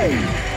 Hey!